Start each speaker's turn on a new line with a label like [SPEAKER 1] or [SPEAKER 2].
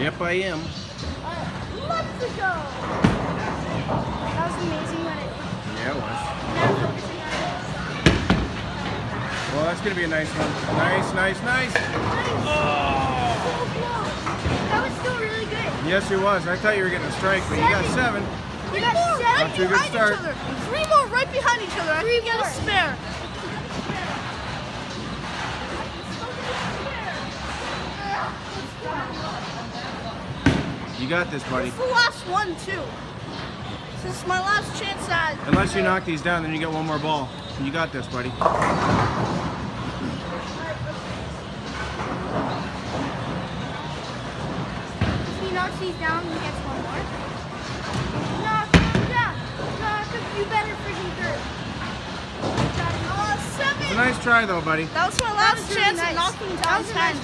[SPEAKER 1] Yep, I am.
[SPEAKER 2] Uh, months ago. That was amazing when it.
[SPEAKER 1] Yeah, it was.
[SPEAKER 2] Now focusing on
[SPEAKER 1] Well, that's going to be a nice one. Nice, nice, nice. Oh!
[SPEAKER 2] That was still really good.
[SPEAKER 1] Yes, it was. I thought you were getting a strike, but you got seven.
[SPEAKER 2] You got seven.
[SPEAKER 1] Not too good
[SPEAKER 3] behind
[SPEAKER 1] start.
[SPEAKER 3] each other. Three more right behind each other. I think you get a spare.
[SPEAKER 1] You got this, buddy.
[SPEAKER 3] It's the last one too. This is my last chance at.
[SPEAKER 1] Unless you knock these down, then you get one more ball. You got this, buddy.
[SPEAKER 2] If he knocks these down, he gets one more. Knock them down. Knock a few better freaking through.
[SPEAKER 1] It's a
[SPEAKER 3] seven.
[SPEAKER 1] nice try, though, buddy.
[SPEAKER 3] That was my last
[SPEAKER 2] was really
[SPEAKER 3] chance
[SPEAKER 2] nice.
[SPEAKER 3] at knocking
[SPEAKER 2] That
[SPEAKER 3] down
[SPEAKER 2] was a nice
[SPEAKER 3] ten.